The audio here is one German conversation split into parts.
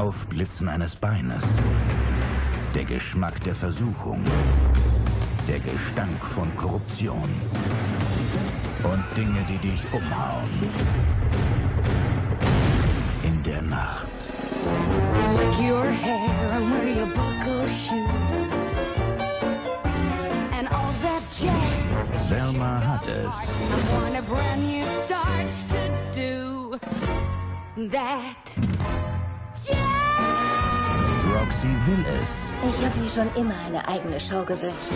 Aufblitzen eines Beines. Der Geschmack der Versuchung. Der Gestank von Korruption. Und Dinge, die dich umhauen. In der Nacht. Slick your hair and wear your buckle shoes. And all that jazz. Selma hat es. I want a brand new start to do that. Roxy will es. Ich habe mir schon immer eine eigene Show gewünscht.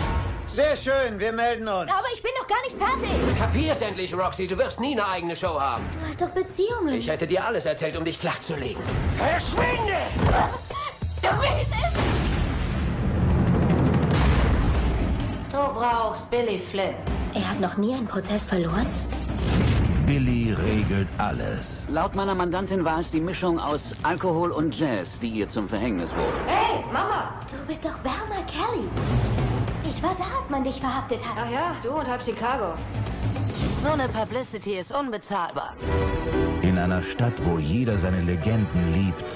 Sehr schön, wir melden uns. Aber ich bin noch gar nicht fertig. Kapier's endlich, Roxy. Du wirst nie eine eigene Show haben. Du hast doch Beziehungen. Ich hätte dir alles erzählt, um dich flachzulegen. Verschwinde! du willst es! Du brauchst Billy Flynn. Er hat noch nie einen Prozess verloren? Billy regelt alles. Laut meiner Mandantin war es die Mischung aus Alkohol und Jazz, die ihr zum Verhängnis wurde. Hey, Mama! Du bist doch Werner Kelly. Ich war da, als man dich verhaftet hat. Ach ja, du und halb Chicago. So eine Publicity ist unbezahlbar. In einer Stadt, wo jeder seine Legenden liebt,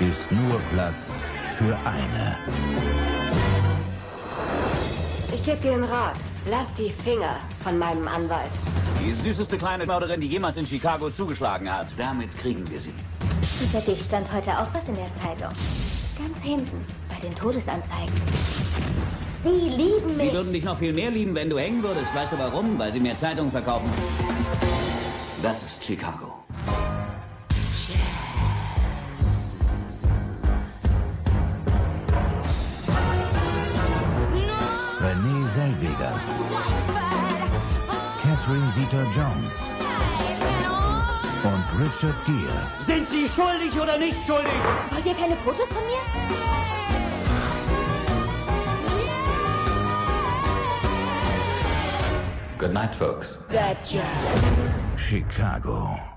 ist nur Platz für eine. Ich gebe dir einen Rat. Lass die Finger von meinem Anwalt. Die süßeste kleine Mörderin, die jemals in Chicago zugeschlagen hat. Damit kriegen wir sie. Über dich stand heute auch was in der Zeitung. Ganz hinten, bei den Todesanzeigen. Sie lieben mich. Sie würden dich noch viel mehr lieben, wenn du hängen würdest. Weißt du warum? Weil sie mehr Zeitungen verkaufen. Das ist Chicago. Renee Zellweger, Catherine Zeta-Jones und Richard Gere. Sind Sie schuldig oder nicht schuldig? Wollt ihr keine Fotos von mir? Good night, folks. That jazz. Chicago.